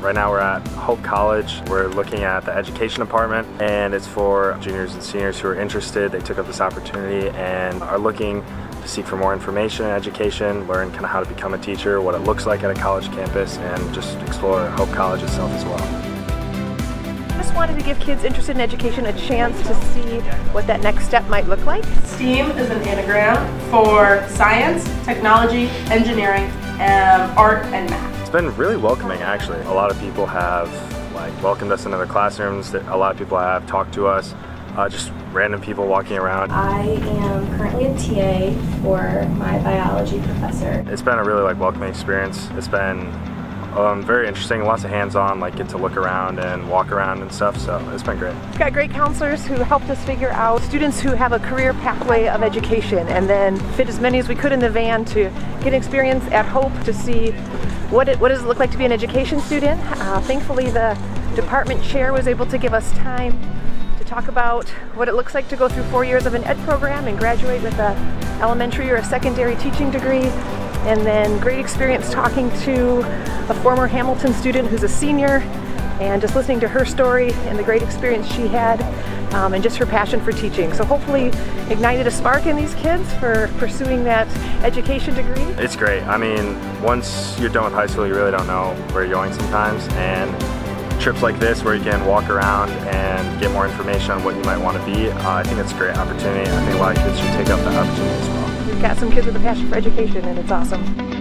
Right now we're at Hope College. We're looking at the education department and it's for juniors and seniors who are interested. They took up this opportunity and are looking to seek for more information and education, learn kind of how to become a teacher, what it looks like at a college campus, and just explore Hope College itself as well just wanted to give kids interested in education a chance to see what that next step might look like. STEAM is an anagram for science, technology, engineering, um, art, and math. It's been really welcoming actually. A lot of people have like welcomed us into their classrooms. That a lot of people have talked to us. Uh, just random people walking around. I am currently a TA for my biology professor. It's been a really like welcoming experience. It's been um, very interesting, lots of hands-on, like get to look around and walk around and stuff, so it's been great. We've got great counselors who helped us figure out students who have a career pathway of education and then fit as many as we could in the van to get experience at Hope to see what, it, what does it look like to be an education student. Uh, thankfully the department chair was able to give us time to talk about what it looks like to go through four years of an ed program and graduate with a elementary or a secondary teaching degree and then great experience talking to a former Hamilton student who's a senior and just listening to her story and the great experience she had um, and just her passion for teaching. So hopefully ignited a spark in these kids for pursuing that education degree. It's great. I mean, once you're done with high school, you really don't know where you're going sometimes. And trips like this where you can walk around and get more information on what you might want to be, uh, I think it's a great opportunity. I think a lot of kids should take up that opportunity. We've got some kids with a passion for education and it's awesome.